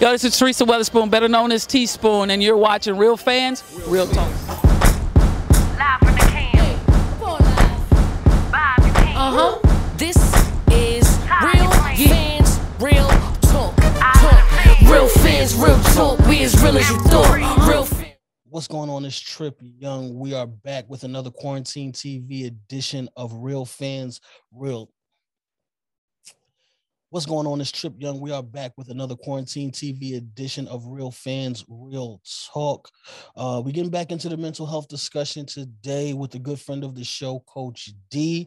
Yo, this is Teresa Weatherspoon, better known as Teaspoon, and you're watching Real Fans, Real Talk. Live from the can. Bob, you can't. Uh huh. This is real fans, real talk. talk. Real fans, real talk. We as real as you thought. Real fans. What's going on this Trip Yung? We are back with another quarantine TV edition of Real Fans, Real. What's going on this Trip Yung? We are back with another quarantine TV edition of Real Fans, Real Talk. Uh, we're getting back into the mental health discussion today with a good friend of the show, Coach D.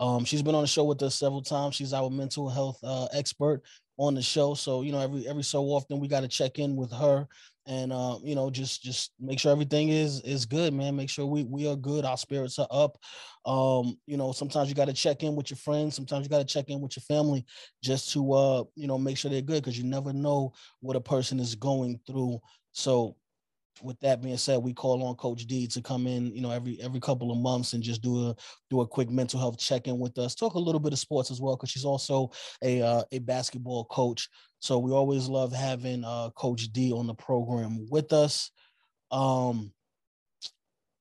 Um, she's been on the show with us several times. She's our mental health uh, expert on the show. So you know, every every so often we got to check in with her and uh, you know just just make sure everything is is good man. Make sure we we are good. Our spirits are up. Um you know sometimes you got to check in with your friends. Sometimes you got to check in with your family just to uh you know make sure they're good because you never know what a person is going through. So with that being said, we call on Coach D to come in, you know, every every couple of months and just do a do a quick mental health check in with us. Talk a little bit of sports as well, because she's also a uh, a basketball coach. So we always love having uh, Coach D on the program with us. Um,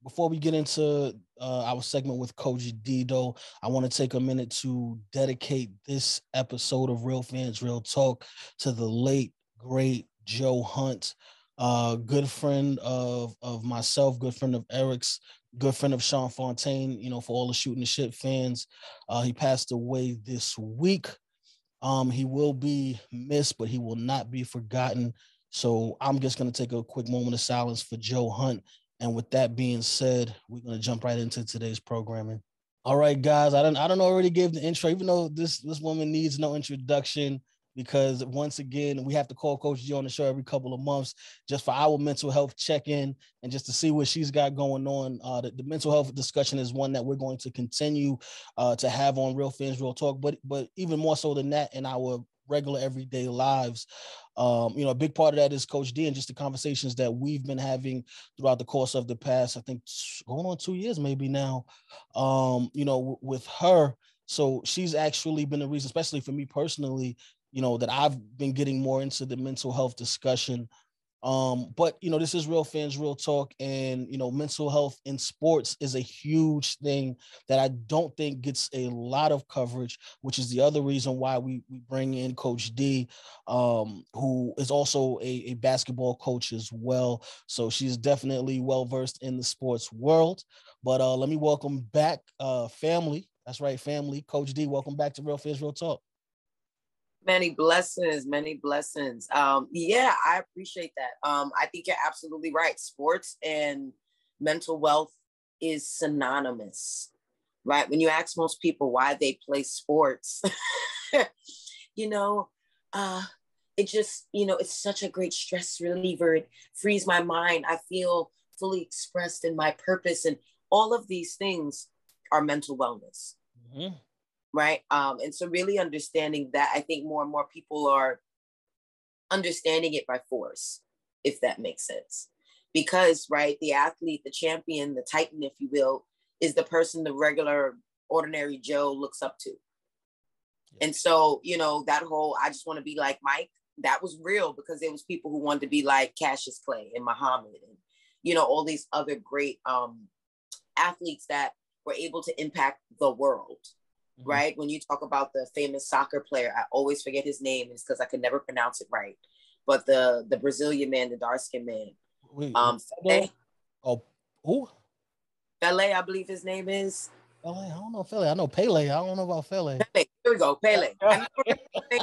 before we get into uh, our segment with Coach D, though, I want to take a minute to dedicate this episode of Real Fans Real Talk to the late great Joe Hunt uh, good friend of of myself, good friend of Eric's, good friend of Sean Fontaine. You know, for all the shooting the shit fans, uh, he passed away this week. Um, he will be missed, but he will not be forgotten. So I'm just gonna take a quick moment of silence for Joe Hunt. And with that being said, we're gonna jump right into today's programming. All right, guys. I don't I don't already gave the intro, even though this this woman needs no introduction because once again, we have to call Coach D on the show every couple of months just for our mental health check-in and just to see what she's got going on. Uh, the, the mental health discussion is one that we're going to continue uh, to have on Real Fans Real Talk, but but even more so than that in our regular everyday lives. Um, you know, a big part of that is Coach D and just the conversations that we've been having throughout the course of the past, I think going on two years maybe now. Um, you know, w- with her. So she's actually been the reason, especially for me personally, you know that i've been getting more into the mental health discussion. Um but you know this is real fans real talk and you know mental health in sports is a huge thing that i don't think gets a lot of coverage which is the other reason why we, we bring in coach d um who is also a, a basketball coach as well. So she's definitely well versed in the sports world. But uh let me welcome back uh family. That's right family. Coach d welcome back to real fans real talk many blessings many blessings. Um yeah i appreciate that. Um i think you're absolutely right. Sports and mental wealth is synonymous right? When you ask most people why they play sports you know uh it just you know it's such a great stress reliever. It frees my mind. I feel fully expressed in my purpose and all of these things are mental wellness. Mhm. Right? Um and so really understanding that i think more and more people are understanding it by force if that makes sense. Because right the athlete the champion the titan if you will is the person the regular ordinary joe looks up to. And so you know that whole i just want to be like mike that was real because there was people who wanted to be like cassius clay and muhammad and you know all these other great um athletes that were able to impact the world Mhm. right? When you talk about the famous soccer player, I always forget his name. It's because I could never pronounce it right. But the the Brazilian man, the dark skinned man, Wait, um, Fele, Oh, who? Fele, I believe his name is. Pele? I don't know Pele. I know Pele. I don't know about Pele. Pele. Here we go, Pele. I never remember his name.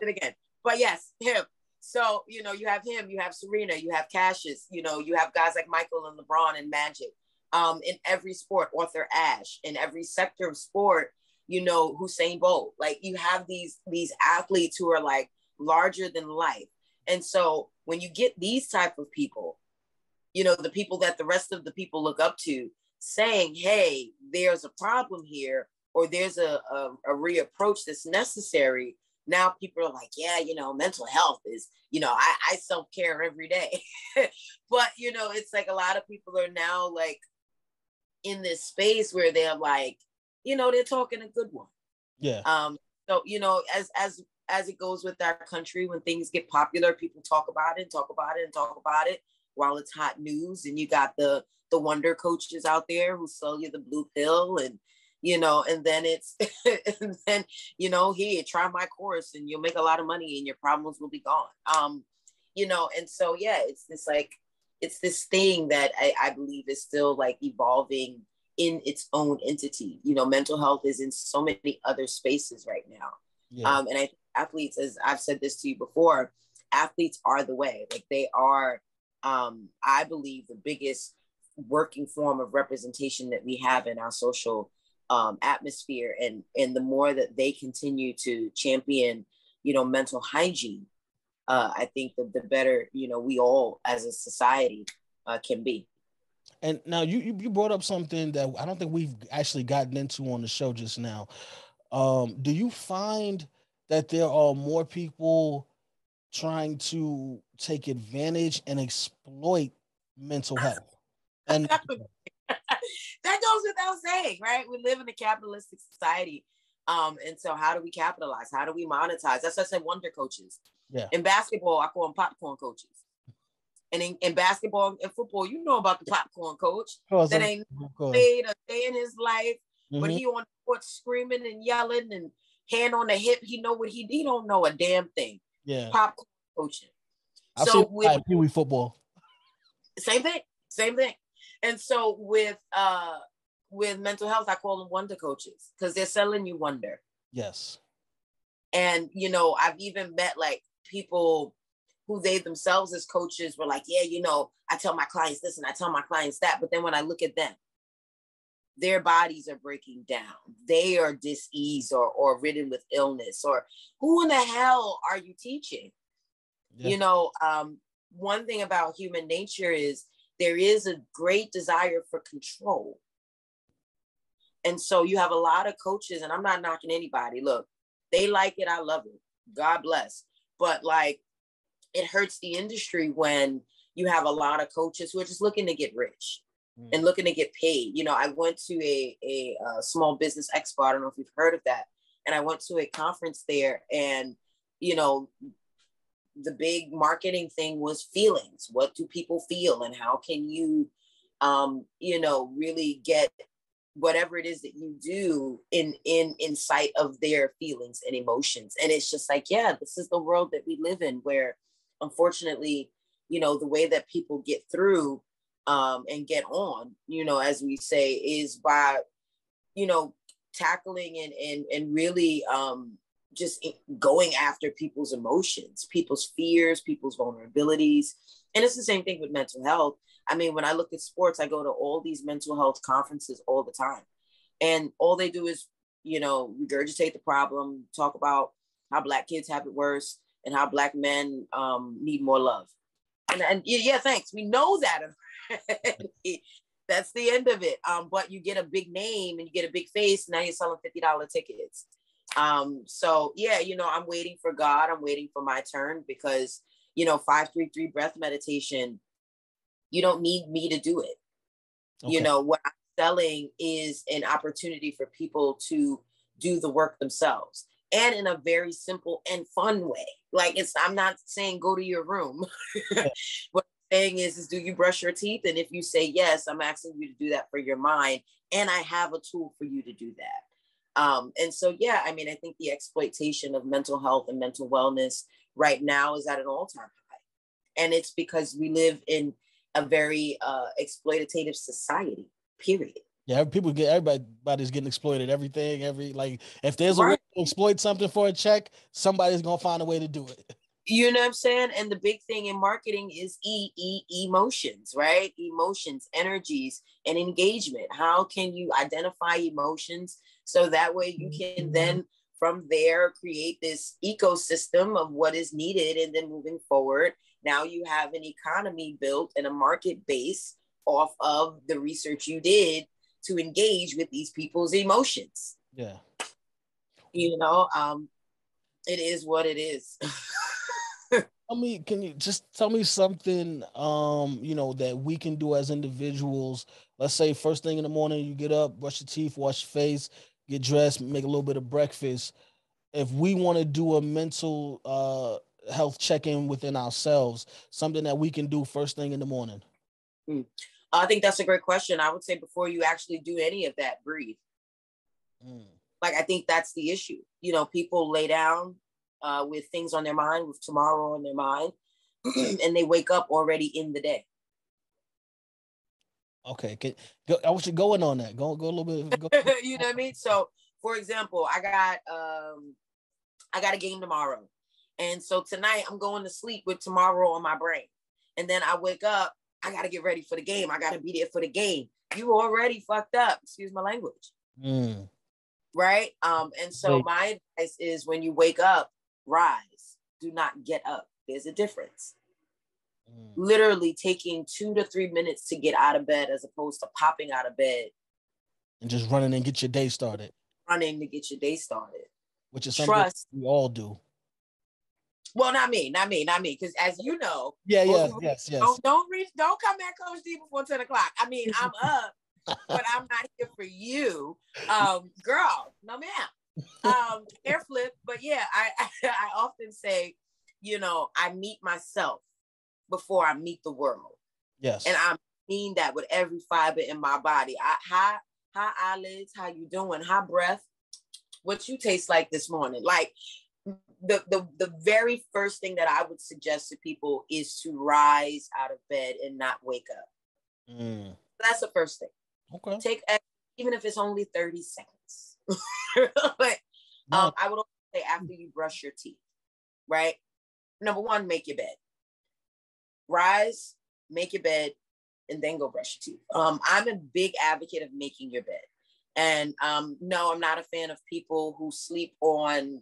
it again, but yes, him. So you know, you have him, you have Serena, you have Cassius, you know, you have guys like Michael and LeBron and Magic. Um, in every sport, Arthur Ashe, in every sector of sport, you know, Usain Bolt. Like you have these these athletes who are like larger than life. And so when you get these type of people, you know, the people that the rest of the people look up to, saying, "Hey, there's a problem here," or "There's a a, a reapproach that's necessary." Now people are like, "Yeah, you know, mental health is, you know, I, I self care every day," but you know, it's like a lot of people are now like in this space where they're like, you know, they're talking a good one Yeah. um so you know as as as it goes with our country, when things get popular, people talk about it and talk about it and talk about it while it's hot news. And you got the the wonder coaches out there who sell you the blue pill and you know, and then it's and then you know, here, try my course and you'll make a lot of money and your problems will be gone. Um, you know, and so yeah, it's this like it's this thing that I, I believe is still like evolving in its own entity. You know, mental health is in so many other spaces right now. Yeah. Um, and I think athletes, as I've said this to you before, athletes are the way. Like they are, um, I believe, the biggest working form of representation that we have in our social um, atmosphere. And and the more that they continue to champion, you know, mental hygiene, uh, I think that the better, you know, we all as a society uh, can be. And now you you brought up something that I don't think we've actually gotten into on the show just now. Um, do you find that there are more people trying to take advantage and exploit mental health? And that goes without saying, right? We live in a capitalistic society. Um, and so how do we capitalize? How do we monetize? That's why I said wonder coaches. Yeah. In basketball, I call them popcorn coaches. And in, in basketball and football, you know about the popcorn coach that ain't played a day in his life, mm-hmm. but he on the court screaming and yelling and hand on the hip. He know what he he don't know a damn thing. Yeah, popcorn coaching. I've so with Pee Wee football, same thing, same thing. And so with uh with mental health, I call them wonder coaches because they're selling you wonder. Yes. And you know, I've even met like people who they themselves as coaches were like, yeah, you know, I tell my clients this and I tell my clients that. But then when I look at them, their bodies are breaking down. They are diseased or, or ridden with illness. Or who in the hell are you teaching? Yeah. You know, um, one thing about human nature is there is a great desire for control. And so you have a lot of coaches, and I'm not knocking anybody. Look, they like it. I love it. God bless. But like, it hurts the industry when you have a lot of coaches who are just looking to get rich mm. and looking to get paid. You know, I went to a, a, a small business expo. I don't know if you've heard of that. And I went to a conference there, and you know, the big marketing thing was feelings. What do people feel, and how can you, um, you know, really get whatever it is that you do in in in sight of their feelings and emotions and it's just like yeah this is the world that we live in where unfortunately you know the way that people get through um and get on you know as we say is by you know tackling and and and really um just going after people's emotions people's fears people's vulnerabilities and it's the same thing with mental health I mean, when I look at sports, I go to all these mental health conferences all the time. And all they do is, you know, regurgitate the problem, talk about how black kids have it worse and how black men um, need more love. And, and yeah, thanks. We know that. That's the end of it. Um, but you get a big name and you get a big face. Now you're selling $50 tickets. Um, so yeah, you know, I'm waiting for God. I'm waiting for my turn because, you know, 533 breath meditation you don't need me to do it. Okay. You know, what I'm selling is an opportunity for people to do the work themselves and in a very simple and fun way. Like it's I'm not saying go to your room. what I'm saying is is do you brush your teeth? And if you say yes, I'm asking you to do that for your mind. And I have a tool for you to do that. Um, and so yeah, I mean, I think the exploitation of mental health and mental wellness right now is at an all-time high. And it's because we live in a very uh, exploitative society. Period. Yeah, people get everybody's getting exploited. Everything, every like, if there's a way to exploit something for a check, somebody's gonna find a way to do it. You know what I'm saying? And the big thing in marketing is e e emotions, right? Emotions, energies, and engagement. How can you identify emotions so that way you can mm-hmm. then from there create this ecosystem of what is needed and then moving forward now you have an economy built and a market base off of the research you did to engage with these people's emotions. Yeah. You know, um, it is what it is. tell me, can you just tell me something um, you know, that we can do as individuals? Let's say first thing in the morning, you get up, brush your teeth, wash your face, get dressed, make a little bit of breakfast. if we want to do a mental uh health check-in within ourselves, something that we can do first thing in the morning? I think that's a great question. I would say before you actually do any of that, breathe. Mm. Like I think that's the issue. You know, people lay down uh, with things on their mind, with tomorrow on their mind, and they wake up already in the day. Okay, can, go, I want you going on that. Go go a little bit. Go. you know what I mean? So, for example, I got um, I got a game tomorrow, and so tonight I'm going to sleep with tomorrow on my brain, and then I wake up. I got to get ready for the game. I got to be there for the game. You already fucked up. Excuse my language. Mm. right? Um, and so Right. my advice is when you wake up, rise. Do not get up. There's a difference. Mm. Literally taking two to three minutes to get out of bed as opposed to popping out of bed, And just running and get your day started, running to get your day started. which is something Trust. we all do. Well, not me, not me, not me. Because as you know, Yeah, yeah, yes, yes. don't don't reach, don't come at Coach D before 10 o'clock. I mean, I'm up, but I'm not here for you. Um, girl, no ma'am. Um, hair flip, but yeah, I, I often say, you know, I meet myself before I meet the world. Yes. And I mean that with every fiber in my body. I hi, hi eyelids, how you doing? Hi breath. What you taste like this morning? Like the, the the very first thing that I would suggest to people is to rise out of bed and not wake up. Mm. That's the first thing. Okay. Take even if it's only 30 seconds. but um, I would also say after you brush your teeth, right? Number one, make your bed. Rise, make your bed, and then go brush your teeth. Um, I'm a big advocate of making your bed. And um, no, I'm not a fan of people who sleep on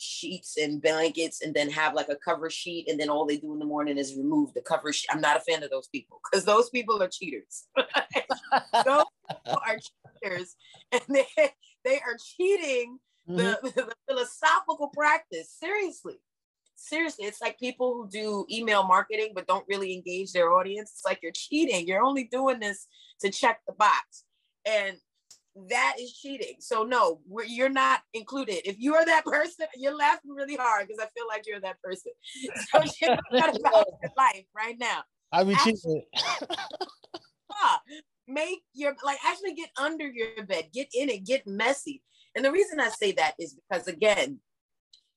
sheets and blankets and then have like a cover sheet and then all they do in the morning is remove the cover sheet. I'm not a fan of those people because those people are cheaters. those people are cheaters and they, they are cheating Mhm. the, the philosophical practice. Seriously. Seriously, it's like people who do email marketing but don't really engage their audience. It's like you're cheating. You're only doing this to check the box. And that is cheating. So no, we're, you're not included. If you are that person, you're laughing really hard because I feel like you're that person. So you're not about your life right now. I be Actually- cheating. Make your like actually get under your bed, get in it, get messy. And the reason I say that is because again,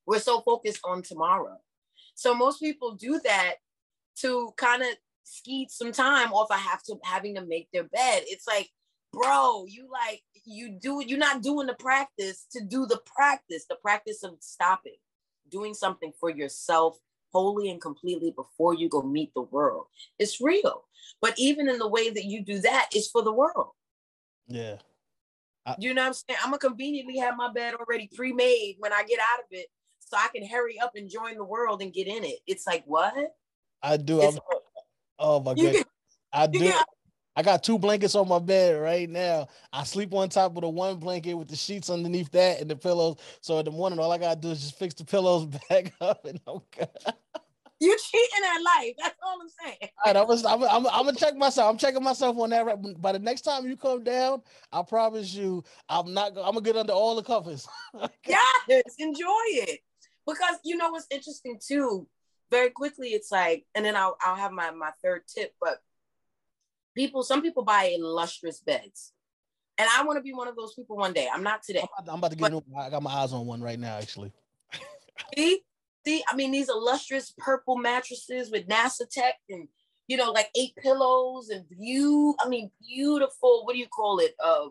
we're so focused on tomorrow. So most people do that to kind of skeet some time off of have to having to make their bed. It's like, bro, you like you do you're not doing the practice to do the practice, the practice of stopping, doing something for yourself wholly and completely before you go meet the world. It's real. But even in the way that you do that is for the world. Yeah. You know what I'm saying? I'm gonna conveniently have my bed already pre-made when I get out of it, so I can hurry up and join the world and get in it. It's like what? I do. Oh my god. I do. get I got two blankets on my bed right now. I sleep on top of the one blanket with the sheets underneath that and the pillows. So in the morning, all I gotta do is just fix the pillows back up and I'm good. you cheating at life. That's all I'm saying. All right, I'm gonna, I'm, I'm gonna check myself. I'm checking myself on that. right- By the next time you come down, I promise you, I'm not. I'm gonna get under all the covers. Yes, enjoy it. Because you know what's interesting too, very quickly, it's like, and then I'll I'll have my my third tip, but people, some people buy illustrious beds. And I want to be one of those people one day. I'm not today. I'm about, I'm about to get. into- I got my eyes on one right now, actually. See, see, I mean, these illustrious purple mattresses with NASA tech and you know, like eight pillows and view. I mean, beautiful. What do you call it? Uh,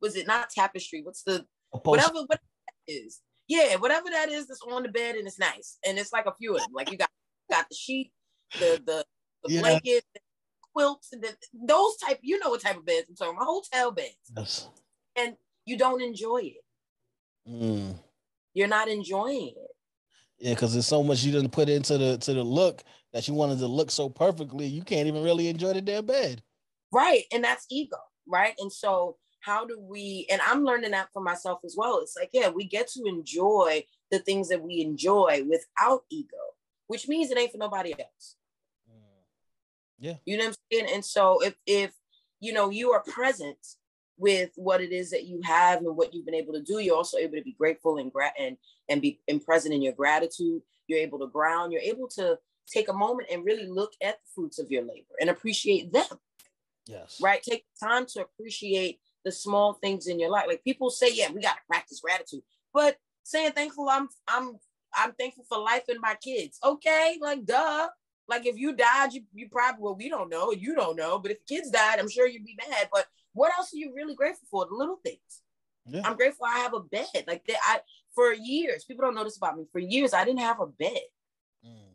was it not tapestry? What's the whatever whatever that is? Yeah, whatever that is that's on the bed and it's nice and it's like a few of them. Like you got got the sheet, the the, the Yeah. blanket, quilts, and the, those type. You know what type of beds I'm talking about? Hotel beds, Yes. and you don't enjoy it. Mm. You're not enjoying it. Yeah, because there's so much you didn't put into the to the look that you wanted to look so perfectly, you can't even really enjoy the damn bed. Right. And that's ego. Right. And so, how do we, and I'm learning that for myself as well. It's like, yeah, we get to enjoy the things that we enjoy without ego, which means it ain't for nobody else. You know what I'm saying? And so, if, if, you know, you are present with what it is that you have and what you've been able to do. You're also able to be grateful and gra- and and be and present in your gratitude. You're able to ground. You're able to take a moment and really look at the fruits of your labor and appreciate them. Yes. Right. Take time to appreciate the small things in your life. Like people say, yeah, we got to practice gratitude, but saying thankful, I'm I'm I'm thankful for life and my kids. Okay, like duh. Like if you died, you, you probably well, we don't know, you don't know, but if kids died, I'm sure you'd be mad. But what else are you really grateful for? The little things. Yeah. I'm grateful I have a bed. Like that, I for years, people don't know this about me. For years, I didn't have a bed. Mm.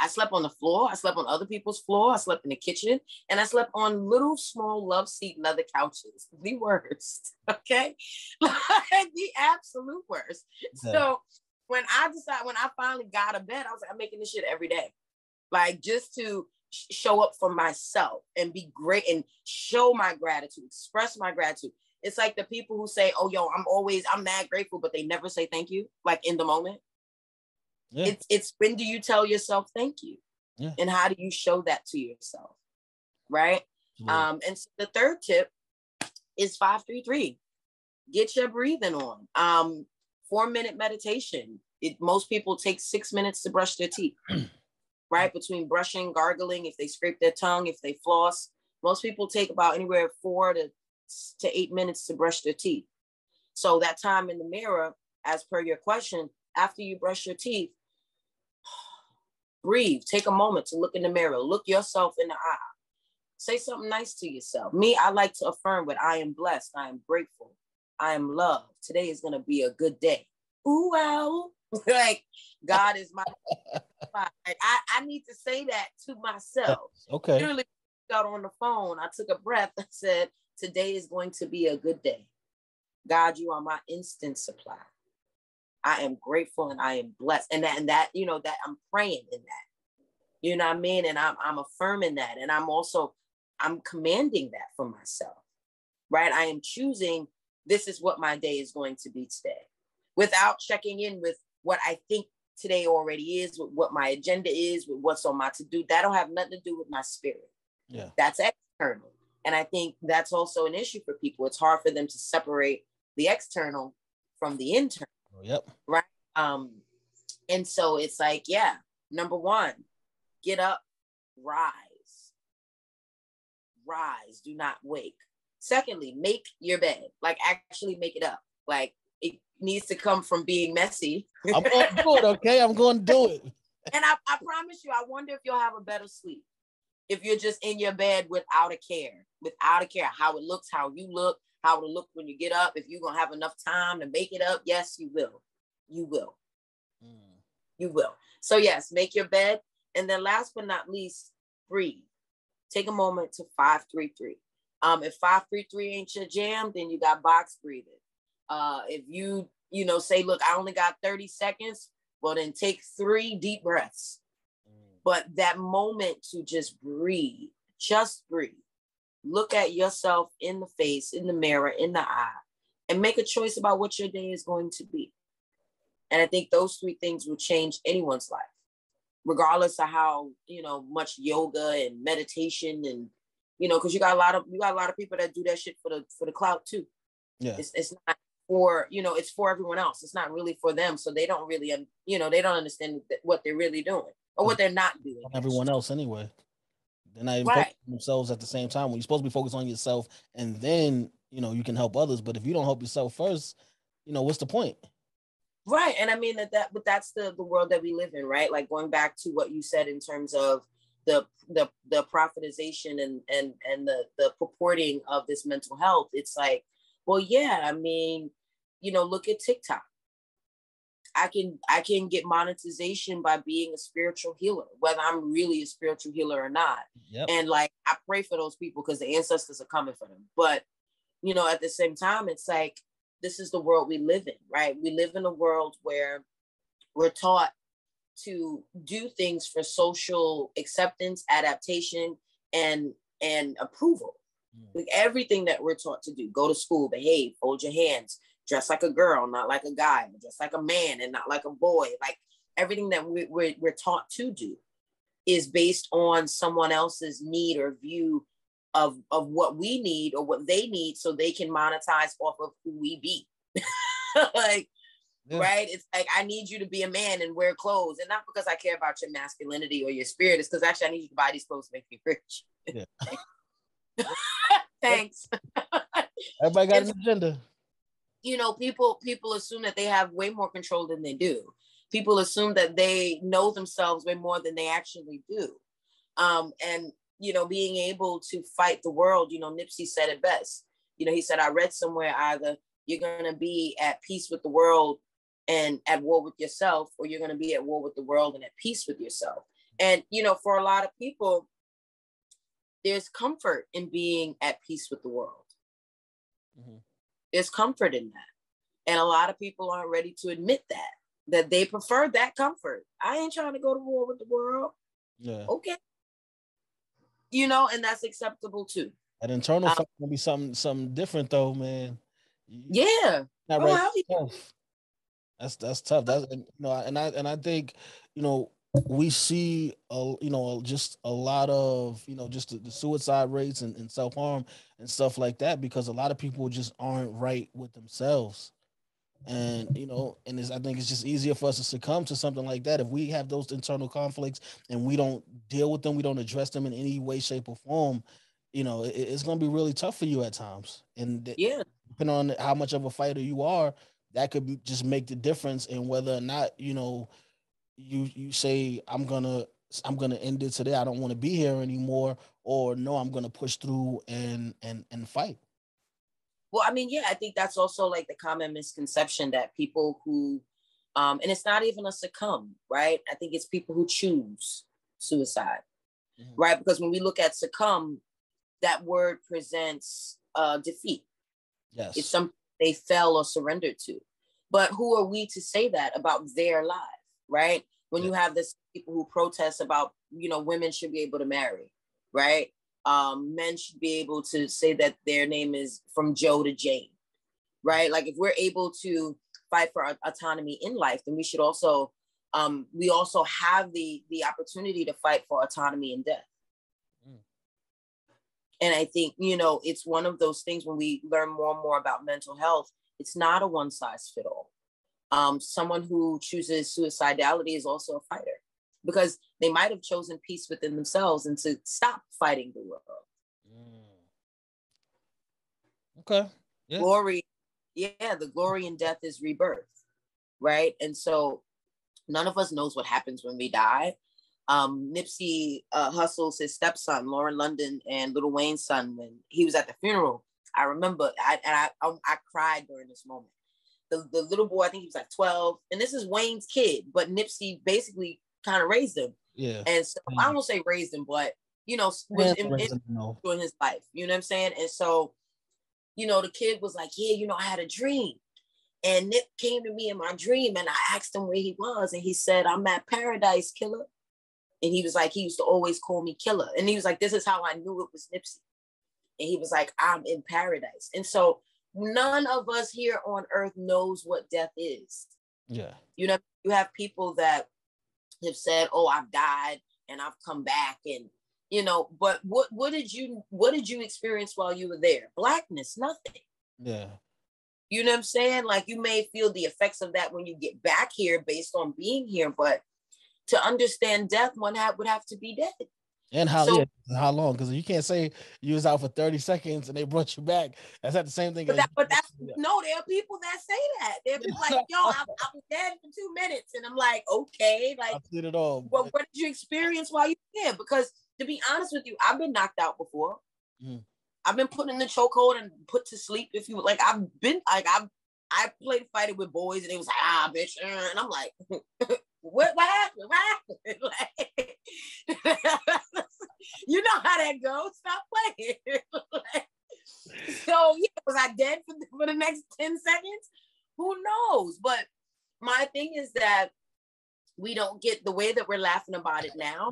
I slept on the floor. I slept on other people's floor. I slept in the kitchen, and I slept on little small love seat leather couches. The worst, okay, the absolute worst. Yeah. So when I decided, when I finally got a bed, I was like, I'm making this shit every day, like just to show up for myself and be great and show my gratitude, express my gratitude. It's like the people who say, "Oh, yo, I'm always I'm mad grateful," but they never say thank you, like in the moment Yeah. it's it's when do you tell yourself thank you Yeah. and how do you show that to yourself right Absolutely. um and so the third tip is 533 get your breathing on um four minute meditation it most people take six minutes to brush their teeth right? Between brushing gargling if they scrape their tongue if they floss. Most people take about anywhere four to to eight minutes to brush their teeth. So that time in the mirror as per your question after you brush your teeth breathe. Take a moment to look in the mirror. Look yourself in the eye. Say something nice to yourself. Me i like to affirm but i am blessed. I am grateful. I am loved. Today is going to be a good day. Ooh wow like god is my I, I need to say that to myself okay. literally got on the phone. I took a breath and said, Today is going to be a good day. God, you are my instant supply. I am grateful and I am blessed. And that, and that, you know, that I'm praying in that. You know what I mean? And I'm I'm affirming that. And I'm also I'm commanding that for myself. Right. I am choosing this is what my day is going to be today without checking in with what I think today already is, with what my agenda is, with what's on my to do. That don't have nothing to do with my spirit. Yeah. That's external. And I think that's also an issue for people. It's hard for them to separate the external from the internal. Yep. Right. Um, and so it's like, yeah, number one, get up, rise, rise, do not wake. Secondly, make your bed, like actually make it up. Like needs to come from being messy. I'm going to do it. Okay. I'm going to do it. And I, I promise you, I wonder if you'll have a better sleep if you're just in your bed without a care, without a care, how it looks, how you look, how it'll look when you get up. If you're gonna have enough time to make it up, yes, you will. You will. Mm. You will. So yes, make your bed, and then last but not least, breathe. Take a moment to five three three. Um, if five three three ain't your jam, then you got box breathing. Uh, if you you know say, look, I only got thirty seconds, well then take three deep breaths Mm. but that moment to just breathe, just breathe. Look at yourself in the face, in the mirror, in the eye, and make a choice about what your day is going to be. And I think those three things will change anyone's life, regardless of how you know much yoga and meditation and you know, because you got a lot of you got a lot of people that do that shit for the for the clout too. Yeah. It's it's not for you know it's for everyone else. It's not really for them, so they don't really you know they don't understand what they're really doing or what they're not doing. On everyone else anyway. They're not even Right. focusing on themselves at the same time. When you're supposed to be focused on yourself, and then you know you can help others. But if you don't help yourself first, you know what's the point? Right. And I mean that that but that's the the world that we live in, right? Like going back to what you said in terms of the the the profitization and and and the the purporting of this mental health. It's like, well, yeah, I mean, you know, look at TikTok. I can I can get monetization by being a spiritual healer, whether I'm really a spiritual healer or not. Yep. And like I pray for those people because the ancestors are coming for them. But you know, at the same time, it's like this is the world we live in, right? We live in a world where we're taught to do things for social acceptance, adaptation, and and approval. Mm. Like everything that we're taught to do: go to school, behave, hold your hands, dress like a girl, not like a guy, dress like a man and not like a boy. Like everything that we, we're, we're taught to do is based on someone else's need or view of of what we need or what they need so they can monetize off of who we be like Yeah. right it's like i need you to be a man and wear clothes and not because i care about your masculinity or your spirit it's because actually i need you to buy these clothes to make me rich Yeah. thanks Everybody got an agenda. You know people people assume that they have way more control than they do. People assume that they know themselves way more than they actually do. Um and you know being able to fight the world you know nipsey said it best. You know he said i read somewhere either you're going to be at peace with the world and at war with yourself or you're going to be at war with the world and at peace with yourself. And you know for a lot of people there's comfort in being at peace with the world. Mhm. There's comfort in that and a lot of people aren't ready to admit that that they prefer that comfort i ain't trying to go to war with the world Yeah. okay you know and that's acceptable too That internal Um, fight gonna be something something different though, man. You- yeah not Oh, right hell yeah. tough. That's that's tough. That's you know, and I and I think you know we see a you know just a lot of you know just the, the suicide rates and, and self harm and stuff like that because a lot of people just aren't right with themselves, and you know and it's, I think it's just easier for us to succumb to something like that if we have those internal conflicts and we don't deal with them, we don't address them in any way, shape, or form. You know, it, it's going to be really tough for you at times, and yeah depending on how much of a fighter you are, that could just make the difference in whether or not you know you you say I'm gonna I'm gonna end it today. I don't want to be here anymore, or no, I'm gonna push through and and and fight. well i mean yeah i think that's also like the common misconception that people who um and it's not even a succumb right i think it's people who choose suicide Mhm. right because when we look at succumb that word presents uh defeat Yes. it's something they fell or surrendered to. But who are we to say that about their life, right? When you have this people who protest about, you know, women should be able to marry, right? Um, men should be able to say that their name is from Joe to Jane, right? Like if we're able to fight for au- autonomy in life, then we should also, um, we also have the the opportunity to fight for autonomy in death. Mm. And I think, you know, it's one of those things when we learn more and more about mental health, it's not a one size fit all. Um, someone who chooses suicidality is also a fighter because they might have chosen peace within themselves and to stop fighting the world. Mm. Okay. Yeah. Glory, yeah, the glory in death is rebirth, right? And so none of us knows what happens when we die. Um, Nipsey uh, Hussle's his stepson, Lauren London, and Lil Wayne's son, when he was at the funeral, I remember, I, and I, I, I cried during this moment. The, the little boy, I think he was like 12, and this is Wayne's kid, but Nipsey basically kind of raised him. Yeah. And so I won't say raised him, but you know, was in, in, during his life. You know what I'm saying? And so, you know, the kid was like, Yeah, you know, I had a dream. And Nick came to me in my dream and I asked him where he was. And he said, I'm at Paradise Killer. And he was like, he used to always call me killer. And he was like, This is how I knew it was Nipsey. And he was like, I'm in paradise. And so none of us here on earth knows what death is. Yeah. You know, you have people that have said, "Oh, I've died and I've come back," and you know, but what what did you what did you experience while you were there? Blackness, nothing. Yeah. You know what I'm saying? Like you may feel the effects of that when you get back here based on being here, but to understand death, one have, would have to be dead. And how So- yeah, how long? Because you can't say you was out for 30 seconds and they brought you back. That's not the same thing. But as that, but that's Yeah. no, there are people that say that. They're like, yo, I, I was dead for two minutes, and I'm like, okay, like I've seen it all. what, what did you experience while you were there? Because to be honest with you, I've been knocked out before. Mhm. I've been put in the chokehold and put to sleep. If you like, I've been like I've I played fighting with boys and it was like ah bitch, uh," and I'm like, what what happened? What happened? Like, you know how that goes. Stop playing. Like, so yeah, was I dead for, for the next 10 seconds? Who knows? But my thing is that we don't get the way that we're laughing about it now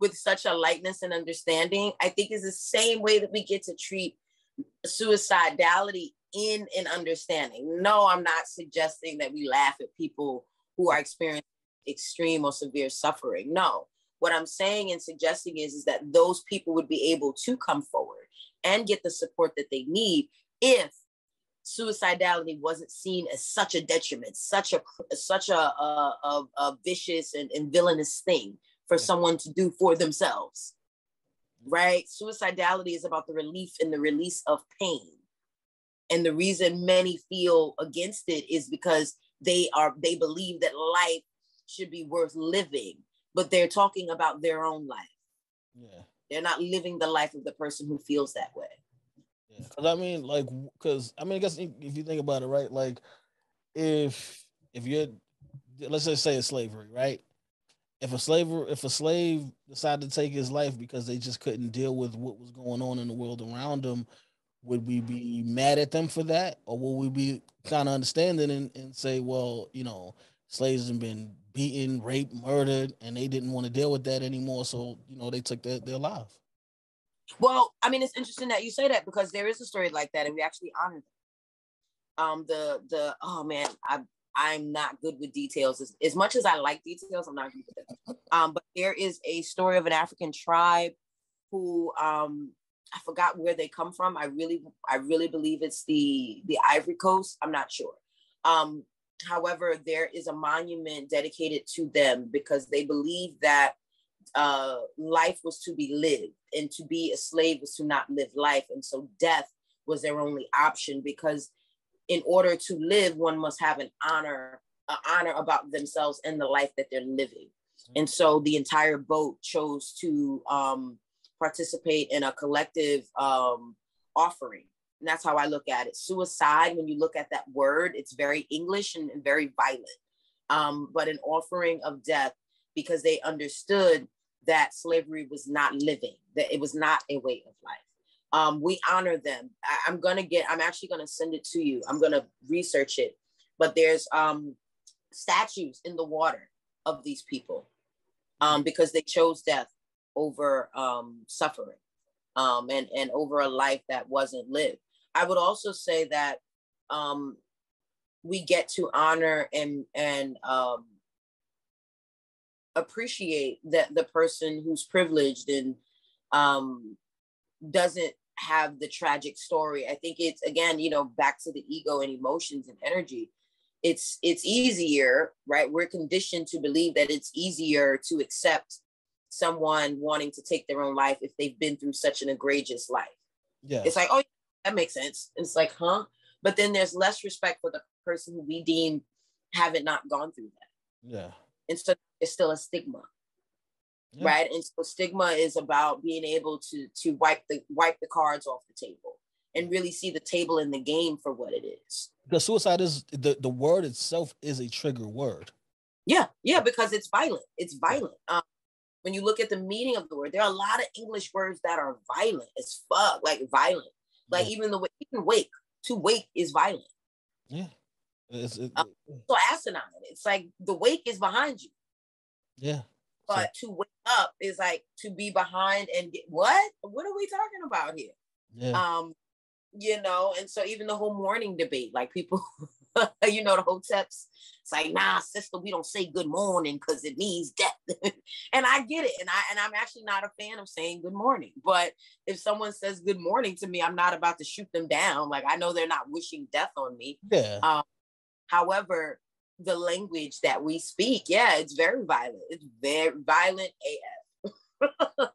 with such a lightness and understanding, I think is the same way that we get to treat suicidality in an understanding. No, I'm not suggesting that we laugh at people who are experiencing extreme or severe suffering. No. What I'm saying and suggesting is, is that those people would be able to come forward and get the support that they need if suicidality wasn't seen as such a detriment, such a such a a, a, a vicious and, and villainous thing for someone to do for themselves. Right? Suicidality is about the relief and the release of pain. And the reason many feel against it is because they are they believe that life should be worth living, but they're talking about their own life. Yeah. They're not living the life of the person who feels that way. Because I mean, like, because I mean, I guess if you think about it, right? Like, if if you're, let's just say it's slavery, right? If a slaver, if a slave decided to take his life because they just couldn't deal with what was going on in the world around them, would we be mad at them for that, or will we be kind of understanding and, and say, well, you know, slaves have been beaten, raped, murdered, and they didn't want to deal with that anymore, so you know they took their their life. Well, I mean, it's interesting that you say that because there is a story like that, and we actually honor them. Um, the the oh man, I I'm not good with details as, as much as I like details. I'm not good with it. Um, but there is a story of an African tribe who um I forgot where they come from. I really I really believe it's the the Ivory Coast. I'm not sure. Um, however, there is a monument dedicated to them because they believe that uh, life was to be lived and to be a slave was to not live life. And so death was their only option because in order to live one must have an honor an honor about themselves and the life that they're living. And so the entire boat chose to um, participate in a collective um, offering and that's how i look at it suicide when you look at that word it's very english and, very violent um, but an offering of death because they understood that slavery was not living, that it was not a way of life. Um, we honor them. I, am gonna get, I'm actually gonna send it to you. I'm gonna research it. But there's um, statues in the water of these people um, because they chose death over um, suffering um, and, and over a life that wasn't lived. I would also say that um, we get to honor and and um, appreciate that the person who's privileged and um, doesn't have the tragic story. I think it's again, you know, back to the ego and emotions and energy. It's it's easier, right? We're conditioned to believe that it's easier to accept someone wanting to take their own life if they've been through such an egregious life. Yeah. It's like, oh, that makes sense. It's like, huh? But then there's less respect for the person who we deem haven't not gone through that. Yeah. And so it's still a stigma. Yeah. Right. And so stigma is about being able to to wipe the wipe the cards off the table and really see the table in the game for what it is. Because suicide is the, the word itself is a trigger word. Yeah, yeah, because it's violent. It's violent. Um, when you look at the meaning of the word, there are a lot of English words that are violent as fuck, like violent. Like yeah. even the way even wake, to wake is violent. Yeah. It's, it, um, so asinine. It's like the wake is behind you. Yeah. But so, to wake up is like to be behind and get what? What are we talking about here? Yeah. Um, you know, and so even the whole morning debate, like people, you know, the hoteps, it's like, nah, sister, we don't say good morning because it means death. and I get it. And I and I'm actually not a fan of saying good morning. But if someone says good morning to me, I'm not about to shoot them down. Like I know they're not wishing death on me. Yeah. Um, however, the language that we speak, yeah, it's very violent. It's very violent AF.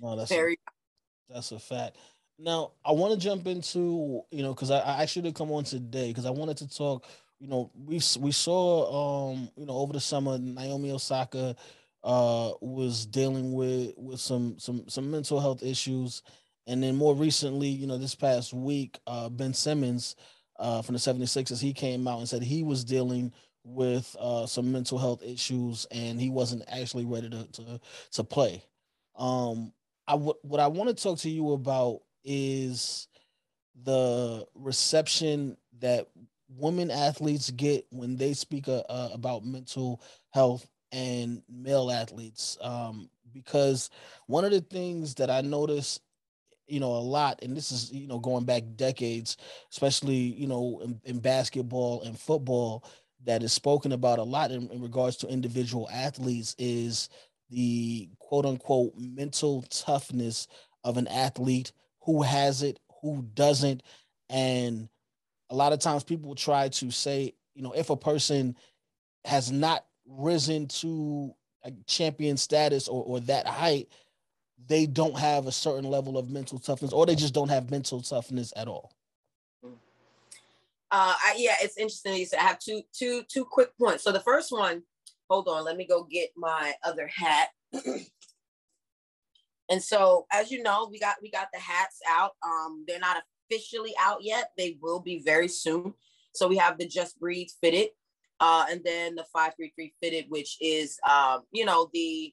no, that's very a, that's a fact. Now I want to jump into you know because I, I actually did come on today because I wanted to talk. You know, we we saw um you know over the summer Naomi Osaka uh was dealing with with some some some mental health issues, and then more recently, you know, this past week, uh Ben Simmons uh from the 76ers he came out and said he was dealing with uh, some mental health issues and he wasn't actually ready to to, to play. Um, I w- what I want to talk to you about is the reception that women athletes get when they speak uh, uh, about mental health and male athletes. Um, because one of the things that I notice you know a lot and this is you know going back decades especially you know in, in basketball and football that is spoken about a lot in, in regards to individual athletes is the quote unquote mental toughness of an athlete who has it, who doesn't, and a lot of times people try to say, you know, if a person has not risen to a champion status or, or that height, they don't have a certain level of mental toughness, or they just don't have mental toughness at all. Uh, I, yeah, it's interesting. You said I have two, two, two quick points. So the first one, hold on, let me go get my other hat. and so, as you know, we got we got the hats out. Um, they're not officially out yet. They will be very soon. So we have the Just Breathe fitted, uh, and then the five three three fitted, which is um, you know the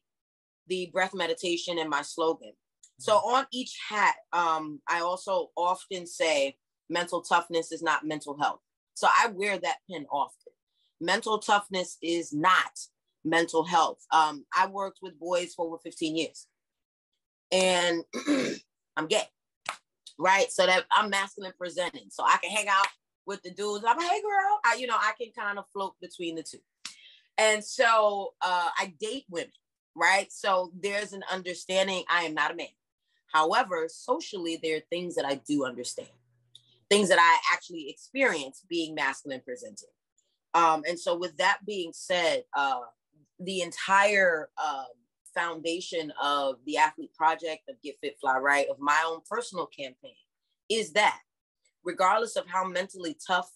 the breath meditation and my slogan. So on each hat, um, I also often say mental toughness is not mental health. So I wear that pin often. Mental toughness is not mental health. Um, I worked with boys for over 15 years and I'm gay, right? So that I'm masculine presenting. So I can hang out with the dudes. I'm like, hey girl, I, you know, I can kind of float between the two. And so uh, I date women, right? So there's an understanding I am not a man. However, socially, there are things that I do understand things that I actually experience being masculine presenting. Um, and so, with that being said, uh, the entire um, foundation of the athlete project of Get Fit Fly Right, of my own personal campaign, is that regardless of how mentally tough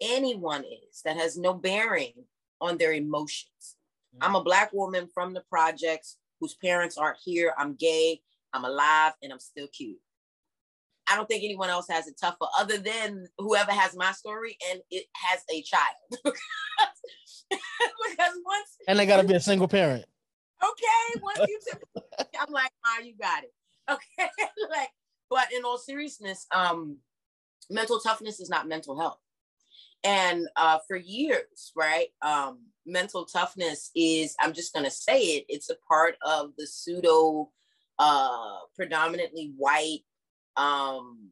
anyone is, that has no bearing on their emotions. Mm-hmm. I'm a Black woman from the projects whose parents aren't here. I'm gay, I'm alive, and I'm still cute. I don't think anyone else has it tougher other than whoever has my story and it has a child. because once and they gotta be a single parent. Okay, once you I'm like, ah, oh, you got it. Okay. like, but in all seriousness, um, mental toughness is not mental health. And uh, for years, right, um, mental toughness is, I'm just gonna say it, it's a part of the pseudo uh predominantly white um,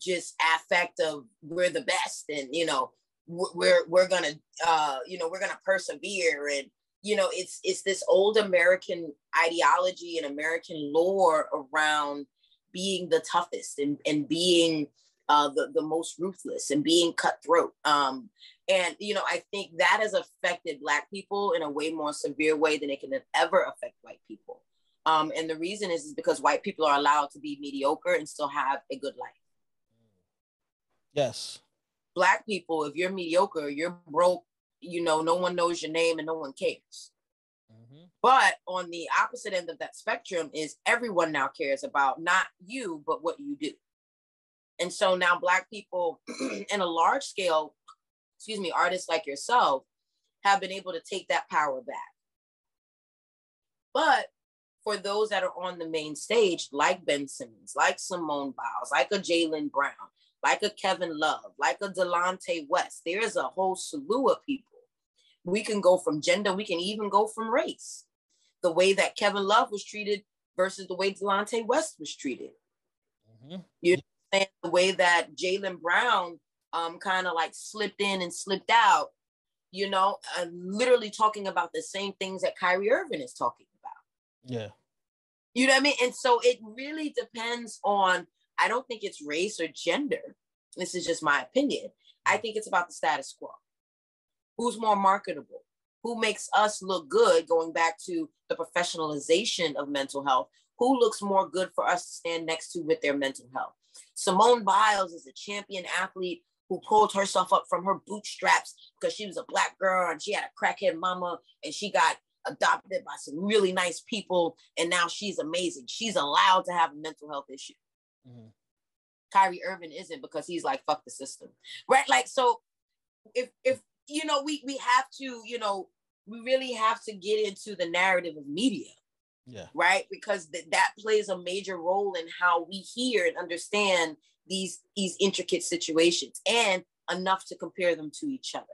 just affect of we're the best and you know we're we're gonna uh, you know we're gonna persevere and you know it's it's this old American ideology and American lore around being the toughest and and being uh, the the most ruthless and being cutthroat. Um, and you know, I think that has affected Black people in a way more severe way than it can ever affect white people. Um, and the reason is, is because white people are allowed to be mediocre and still have a good life. Yes. Black people, if you're mediocre, you're broke, you know, no one knows your name and no one cares. Mm-hmm. But on the opposite end of that spectrum is everyone now cares about not you, but what you do. And so now Black people in a large scale, excuse me, artists like yourself have been able to take that power back. But for those that are on the main stage, like Ben Simmons, like Simone Biles, like a Jaylen Brown, like a Kevin Love, like a Delonte West, there is a whole slew of people. We can go from gender, we can even go from race. The way that Kevin Love was treated versus the way Delonte West was treated. Mm-hmm. You know, the way that Jaylen Brown um, kind of like slipped in and slipped out, you know, uh, literally talking about the same things that Kyrie Irving is talking about. yeah. You know what I mean? And so it really depends on, I don't think it's race or gender. This is just my opinion. I think it's about the status quo. Who's more marketable? Who makes us look good, going back to the professionalization of mental health? Who looks more good for us to stand next to with their mental health? Simone Biles is a champion athlete who pulled herself up from her bootstraps because she was a black girl and she had a crackhead mama and she got adopted by some really nice people, and now she's amazing. She's allowed to have a mental health issue. Mm-hmm. Kyrie Irving isn't because he's like fuck the system, right? Like so, if if you know we we have to you know we really have to get into the narrative of media. Yeah. Right. Because th- that plays a major role in how we hear and understand these these intricate situations and enough to compare them to each other.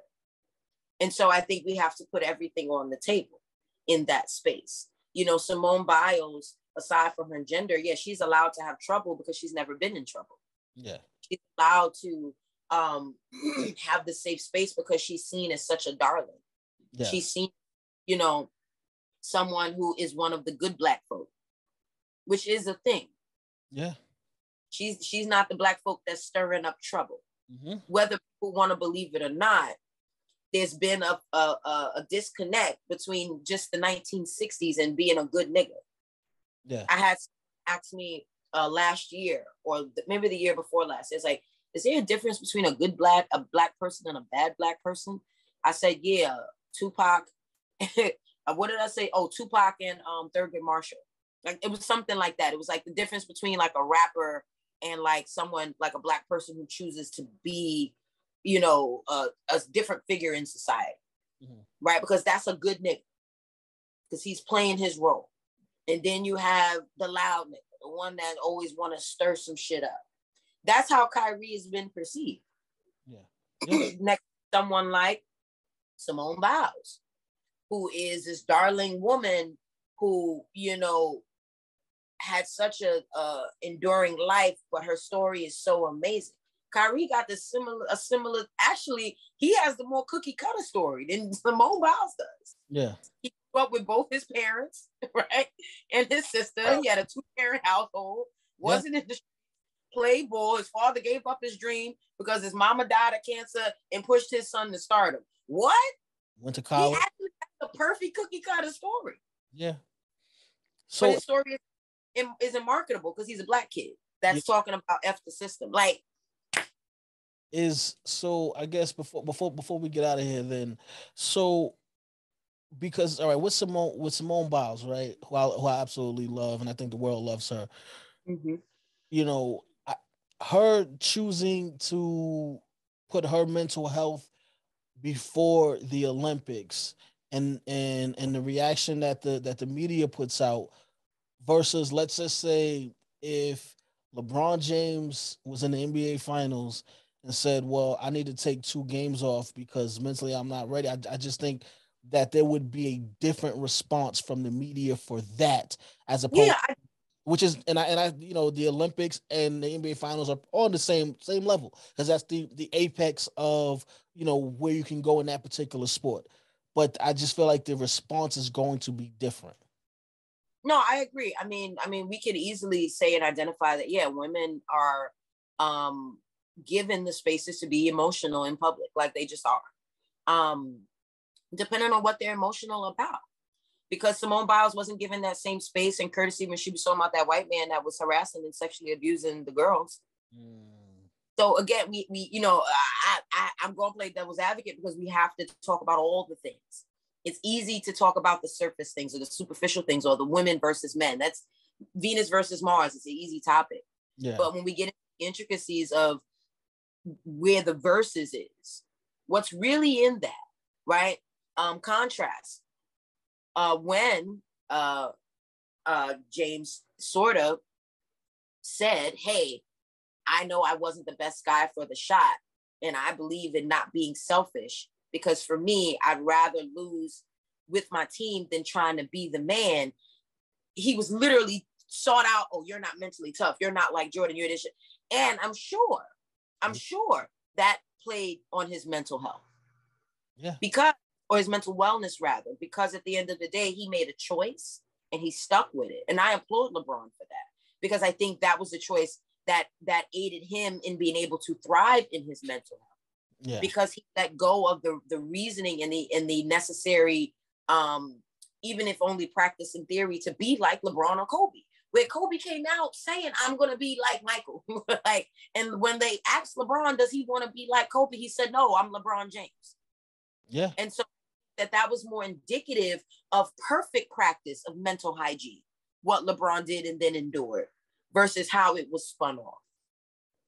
And so I think we have to put everything on the table in that space. You know, Simone Biles, aside from her gender, yeah, she's allowed to have trouble because she's never been in trouble. Yeah. She's allowed to um have the safe space because she's seen as such a darling. Yeah. She's seen, you know, someone who is one of the good black folk, which is a thing. Yeah. She's she's not the black folk that's stirring up trouble. Mhm. Whether people want to believe it or not, there's been a, a, a, disconnect between just the 1960s and being a good nigga. Yeah. I had asked me uh, last year or maybe the year before last. It's like, is there a difference between a good black, a black person and a bad black person? I said, yeah, Tupac. Uh, what did I say? Oh, Tupac and um Thurgood Marshall. Like it was something like that. It was like the difference between like a rapper and like someone like a black person who chooses to be, you know, a, a different figure in society, Mhm. right? Because that's a good nigga, because he's playing his role. And then you have the loud nigga, the one that always want to stir some shit up. That's how Kyrie has been perceived. Yeah. Yeah. Next, someone like Simone Biles, who is this darling woman who, you know, had such a, a enduring life, but her story is so amazing. Kyrie got the similar, a similar. Actually, he has the more cookie cutter story than Simone Biles does. Yeah. He grew up with both his parents, right, and his sister. He oh. had a two parent household. Wasn't in the played ball. His father gave up his dream because his mama died of cancer and pushed his son to stardom. What? Went to He college. actually has a perfect cookie cutter story. Yeah. but So his story is, isn't marketable because he's a black kid that's talking about F the system. Like, is so I guess before before before we get out of here then so because all right with Simone with Simone Biles right who I, who I absolutely love and I think the world loves her mm-hmm. you know her choosing to put her mental health before the Olympics and and and the reaction that the that the media puts out versus let's just say if LeBron James was in the NBA finals and said, "Well, I need to take two games off because mentally I'm not ready." I, I just think that there would be a different response from the media for that as opposed yeah, I, which is and I and I you know the Olympics and the NBA finals are on the same same level because that's the the apex of you know where you can go in that particular sport. But I just feel like the response is going to be different. no, I agree. I mean, I mean, we could easily say and identify that yeah, women are um given the spaces to be emotional in public, like they just are. Um, depending on what they're emotional about. Because Simone Biles wasn't given that same space and courtesy when she was talking about that white man that was harassing and sexually abusing the girls. So again, we we you know I, I I'm going to play devil's advocate because we have to talk about all the things. It's easy to talk about the surface things or the superficial things or the women versus men. That's Venus versus Mars. It's an easy topic. Yeah. But when we get into the intricacies of where the verses is, what's really in that, right? Um, contrast. Uh, when uh, uh, James sort of said, "Hey, I know I wasn't the best guy for the shot, and I believe in not being selfish because for me, I'd rather lose with my team than trying to be the man." He was literally sought out. Oh, you're not mentally tough. You're not like Jordan. You're this. And I'm sure, I'm sure that played on his mental health Yeah. because, or his mental wellness rather, because at the end of the day, he made a choice and he stuck with it. And I applaud LeBron for that because I think that was the choice that that aided him in being able to thrive in his mental health Yeah. because he let go of the the reasoning and the and the necessary um even if only practice in theory to be like LeBron or Kobe. Where Kobe came out saying, I'm gonna be like Michael. like, and when they asked LeBron, does he want to be like Kobe? He said, No, I'm LeBron James. Yeah. And so that that was more indicative of perfect practice of mental hygiene, what LeBron did and then endured, versus how it was spun off.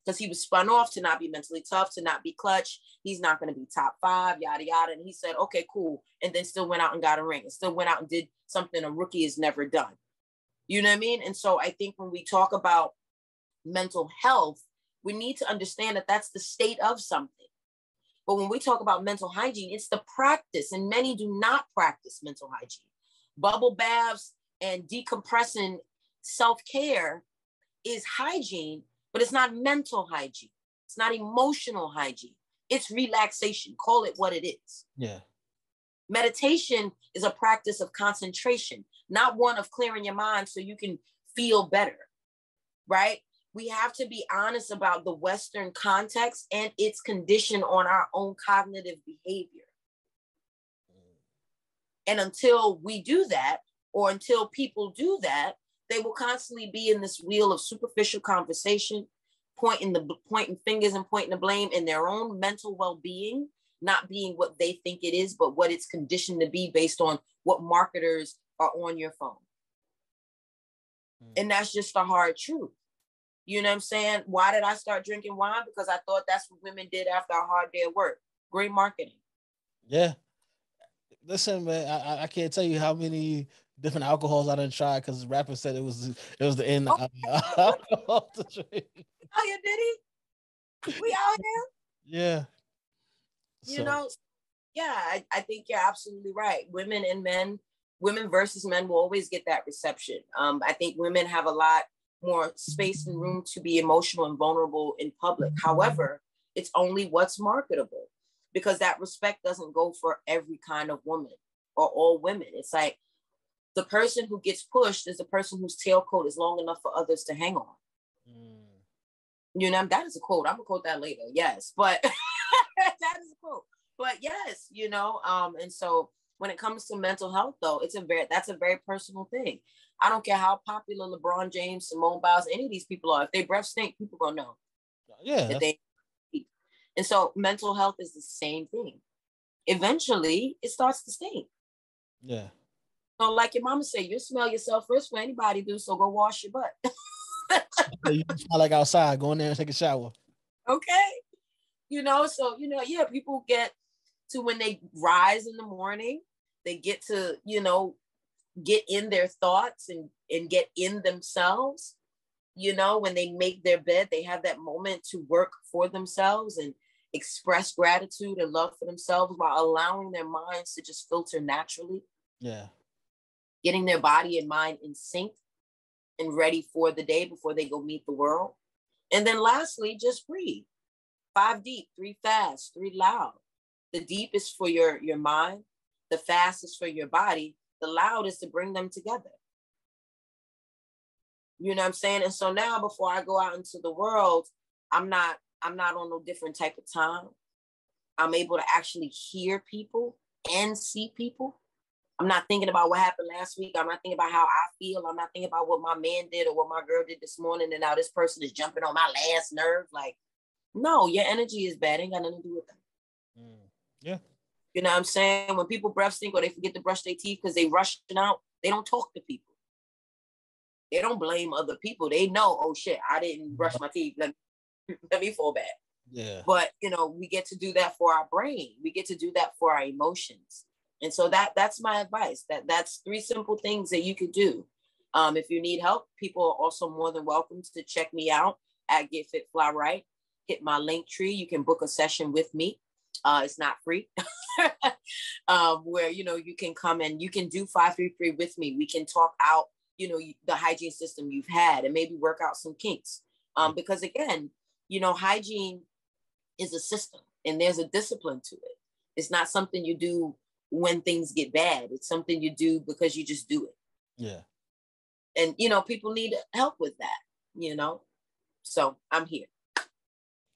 Because he was spun off to not be mentally tough, to not be clutch. He's not going to be top five, yada yada. And he said, "Okay, cool," and then still went out and got a ring, and still went out and did something a rookie has never done. You know what I mean? And so I think when we talk about mental health, we need to understand that that's the state of something. But when we talk about mental hygiene, it's the practice, and many do not practice mental hygiene. Bubble baths and decompressing self care is hygiene, but it's not mental hygiene. It's not emotional hygiene. It's relaxation. Call it what it is. Yeah. Meditation is a practice of concentration, not one of clearing your mind so you can feel better, right? We have to be honest about the Western context and its condition on our own cognitive behavior. And until we do that, or until people do that, they will constantly be in this wheel of superficial conversation, pointing the pointing fingers and pointing the blame in their own mental well-being, not being what they think it is, but what it's conditioned to be based on what marketers are on your phone. And mm. that's just the hard truth. You know what I'm saying? Why did I start drinking wine? Because I thought that's what women did after a hard day of work. Great marketing. Yeah. Listen, man, I, I can't tell you how many different alcohols I didn't try because rapper said it was it was the end Oh. of alcohol to drink. Oh yeah, did he? We out here? Yeah. you So, know yeah I, I think you're absolutely right women and men women versus men will always get that reception um, i think women have a lot more space and room to be emotional and vulnerable in public however it's only what's marketable because that respect doesn't go for every kind of woman or all women it's like the person who gets pushed is the person whose tailcoat is long enough for others to hang on mm, you know, that is a quote. I'm gonna quote that later. Yes, but that is a quote. But yes, you know, um, and so when it comes to mental health, though, it's a very that's a very personal thing. I don't care how popular LeBron James, Simone Biles, any of these people are. If they breath stink, people gonna know yeah. they. And so mental health is the same thing. Eventually, it starts to stink. Yeah. So, like your mama said, you smell yourself first for anybody do. So go wash your butt. You smell like outside. Go in there and take a shower. okay you know so you know yeah people get to when they rise in the morning they get to you know get in their thoughts and and get in themselves you know when they make their bed they have that moment to work for themselves and express gratitude and love for themselves while allowing their minds to just filter naturally Yeah. getting their body and mind in sync and ready for the day before they go meet the world. And then lastly, just breathe. Five deep, three fast, three loud. The deep is for your, your mind, the fast is for your body, the loudest to bring them together. You know what I'm saying? And so now before I go out into the world, I'm not I'm not on no different type of time. I'm able to actually hear people and see people. I'm not thinking about what happened last week. I'm not thinking about how I feel. I'm not thinking about what my man did or what my girl did this morning. And now this person is jumping on my last nerve. Like, no, your energy is bad. Ain't got nothing to do with that. Mm, Yeah. You know what I'm saying? When people breath stink or they forget to brush their teeth because they rushing out, they don't talk to people. They don't blame other people. They know, oh shit, I didn't brush my teeth. Let, let me fall back. Yeah. but you know we get to do that for our brain we get to do that for our emotions and so that that's my advice that that's three simple things that you could do um, if you need help people are also more than welcome to check me out at get fit fly right hit my Linktree you can book a session with me uh, it's not free um, where you know you can come and you can do 533 with me we can talk out you know the hygiene system you've had and maybe work out some kinks um, because again you know hygiene is a system and there's a discipline to it. It's not something you do when things get bad. It's something you do because you just do it. Yeah. And you know, people need help with that, you know. So I'm here.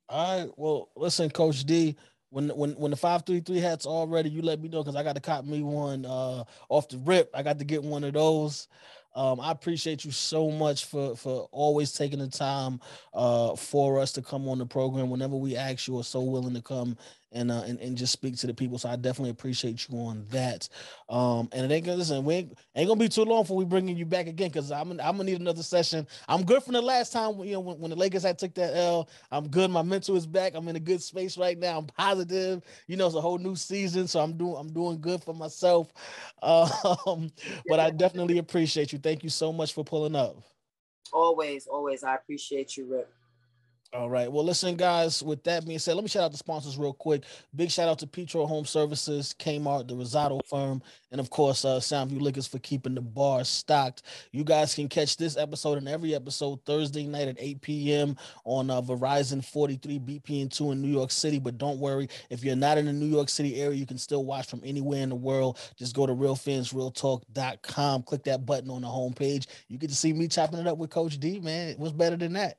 All right. Well, listen, Coach D. When when when the five three three hats all ready, you let me know because I got to cop me one uh off the rip. I got to get one of those. Um, I appreciate you so much for for always taking the time uh for us to come on the program whenever we ask you are so willing to come and uh and, and just speak to the people. So I definitely appreciate you on that. Um, and it ain't gonna listen, we ain't, ain't gonna be too long before we bringing you back again because I'm I'm gonna need another session. I'm good from the last time you know when, when the Lakers had took that L. I'm good. My mental is back. I'm in a good space right now. I'm positive. You know, it's a whole new season, so I'm doing I'm doing good for myself. Um, but I definitely appreciate you. Thank you so much for pulling up. Always, always. I appreciate you, Rip. All right. Well, listen, guys. With that being said, let me shout out the sponsors real quick. Big shout out to Petro Home Services, Kmart, the Rosado firm, and of course, uh, Soundview Liquors for keeping the bar stocked. You guys can catch this episode and every episode Thursday night at 8 p.m. on uh, Verizon 43 BPN 2 in New York City. But don't worry, if you're not in the New York City area, you can still watch from anywhere in the world. Just go to realfansrealtalk.com, click that button on the homepage. You get to see me chopping it up with Coach D, man. What's better than that?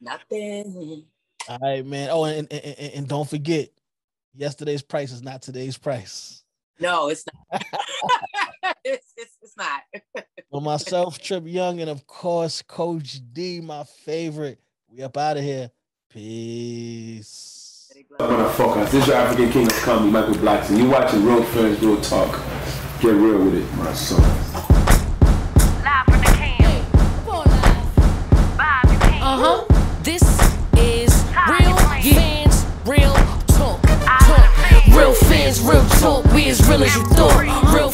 Nothing. All right, man. Oh, and, and, and, and don't forget, yesterday's price is not today's price. No, it's not. it's, it's, it's not. For myself, Trip Yung, and of course, Coach D, my favorite. We up out of here. Peace. Motherfuckers, this is your African King of Comedy, Michael Blackson. You watching Real Friends, Real Talk. Get real with it, my son. Real talk, we as real as you thought. Real